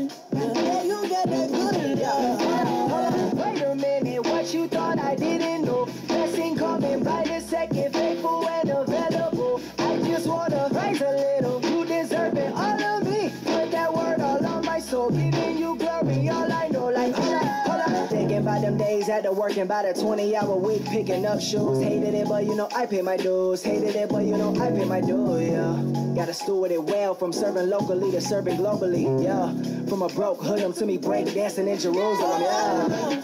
motion. You got that good, yeah. Wait a minute, what you thought I didn't about them days at the working about a 20 hour week, picking up shoes. Hated it, but you know I pay my dues. Hated it, but you know I pay my dues, yeah. Gotta steward it well from serving locally to serving globally, yeah. From a broke hoodum to me break dancing in Jerusalem, yeah.